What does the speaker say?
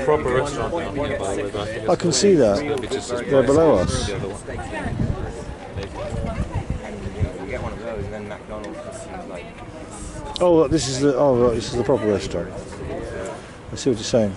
a proper restaurant down here, by the way. But I, think I can see that. They're pricey below us. the other Oh, this is the oh, right, this is the proper restaurant. I see what you're saying.